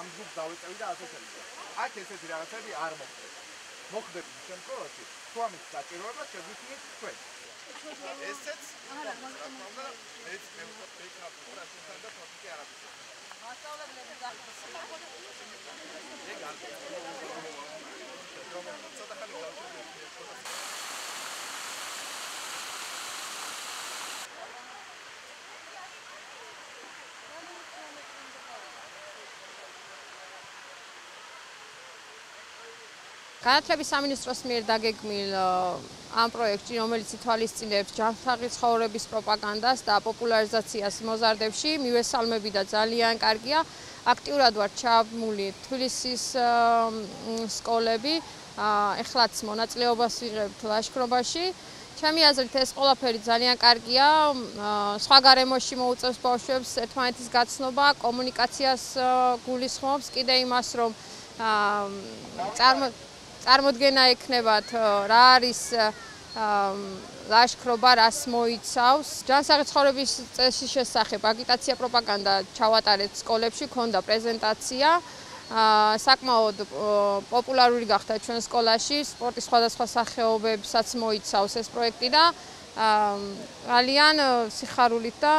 ამ ჯგუფს დავეწევი და ასე შეიძლება. აქ ესეთი რაღაცები არ მოხდება. მოხდება შემთხვევაში, თუ ამის საჭიროება შეგვიძლია თქვენ. ესეც არა, მაგრამ ეს მე ვთქვი, რომ პროფესორთან და პროფესორი არ არის. მასწავლებლები გახდეს. ეგ არ ცოტა ხანი გავშევიდეთ. განათლების სამინისტროს მიერ დაგეგმილ ამ პროექტში, რომელიც ითვალისწინებს ჯანმრთელი ცხოვრების პროპაგანდას და პოპულარიზაციას მოზარდებში, მივესალმები და ძალიან კარგია. აქტიურად ვარ ჩაბმული თბილისის სკოლები. ეხლაც მონაწილეობას ვიღებ ლაშქრობაში. ჩემი აზრით ეს ყველაფერი ძალიან კარგია. სხვა გარემოში მოუწევს ბავშვებს ერთმანეთის გაცნობა, კომუნიკაციას გულისხმობს, კიდე იმას, რომ წარმო წარმოდგენა ექნებათ რა არის ლაშქრობა რას მოიცავს? ჯანსაღი წესის შესახებ აგიტაცია პროპაგანდა ჩავატარეთ სკოლებში ქონდა პრეზენტაცია. საკმაოდ პოპულარული გახდა ჩვენ სკოლაში სპორტის სხვადასხვა სახეობებსაც მოიცავს ეს პროექტი და ძალიან სიხარულით და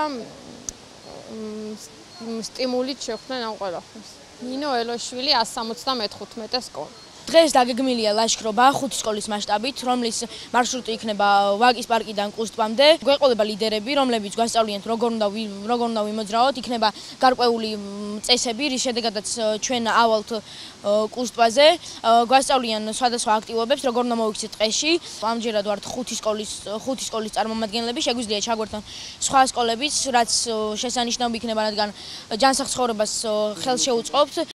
სტიმულით შეხვდნენ ამ ყველაფერს. ნინო ელოშვილი 175 სკოლა დღეს დაგეგმილია ლაშქრობა ხუთი სკოლის მასშტაბით, რომლის მარშრუტი იქნება ვაკის პარკიდან კუსტვამდე. გვეყოლება ლიდერები, რომლებიც გვასწავლიან როგორ უნდა როგორ უნდა ვიმოძრაოთ, იქნება გარკვეული წესები, რის შედეგადაც ჩვენ ავალთ კუსტვაზე. გვასწავლიან სხვადასხვა აქტივობებს, როგორ უნდა მოვიქცეთ ტყეში. ამჯერად ვართ ხუთი სკოლის ხუთი სკოლის წარმომადგენლები, შეგვიძლია ჩაგვერთონ სხვა სკოლებიც, რაც შესანიშნავი იქნება, რადგან ჯანსაღ ცხოვრებას ხელს შეუწყობთ.